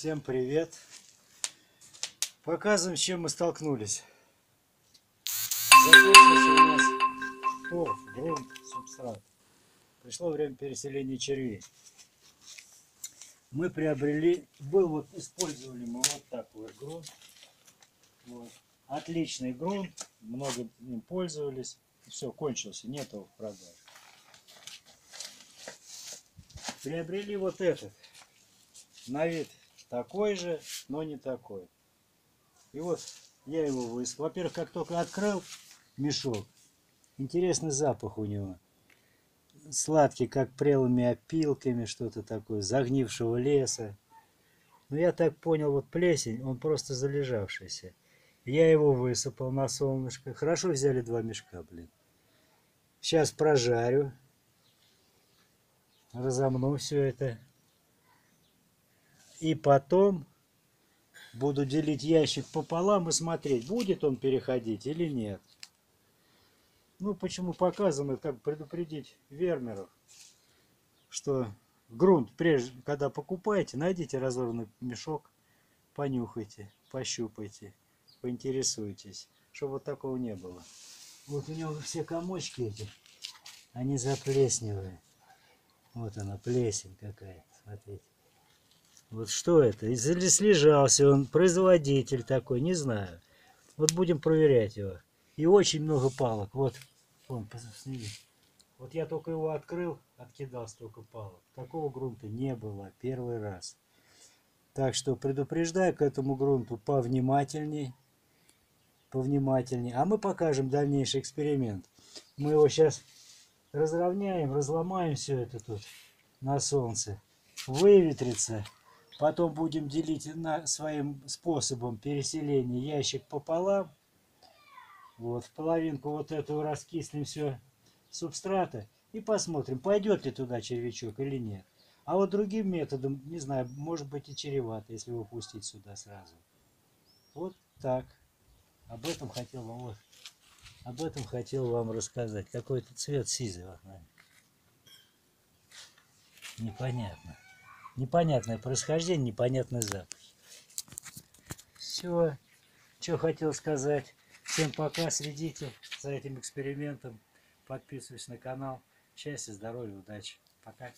Всем привет! Показываем, с чем мы столкнулись. У нас торф, грунт, субстрат. Пришло время переселения червей. Мы приобрели, был вот, использовали мы вот такой грунт. Вот. Отличный грунт, много им пользовались. Все, кончился, нет его в продаже. Приобрели вот этот. На вид такой же, но не такой. И вот я его высыпал. Во-первых, как только открыл мешок, интересный запах у него. Сладкий, как прелыми опилками, что-то такое, загнившего леса. Но я так понял, вот плесень, он просто залежавшийся. Я его высыпал на солнышко. Хорошо взяли два мешка, блин. Сейчас прожарю. Разомну все это. И потом буду делить ящик пополам и смотреть, будет он переходить или нет. Ну, почему показано, как предупредить вермеров, что грунт, прежде, когда покупаете, найдите разорванный мешок, понюхайте, пощупайте, поинтересуйтесь, чтобы вот такого не было. Вот у него все комочки эти, они заплесневые. Вот она, плесень какая-то, смотрите. Вот что это? Или слежался он, производитель такой, не знаю. Вот будем проверять его. И очень много палок. Вот, вон, посмотри. Вот я только его открыл, откидал столько палок. Такого грунта не было первый раз. Так что предупреждаю к этому грунту повнимательней. Повнимательней. А мы покажем дальнейший эксперимент. Мы его сейчас разровняем, разломаем все это тут на солнце. Выветрится. Потом будем делить на своим способом переселения ящик пополам. Вот, в половинку вот эту раскислим все субстрата. И посмотрим, пойдет ли туда червячок или нет. А вот другим методом, не знаю, может быть и чревато, если его пустить сюда сразу. Вот так. Об этом хотел вам, вот, об этом хотел вам рассказать. Какой-то цвет сизого. Непонятно. Непонятное происхождение, непонятный запах. Все, что хотел сказать. Всем пока, следите за этим экспериментом. Подписывайтесь на канал. Счастья, здоровья, удачи. Пока.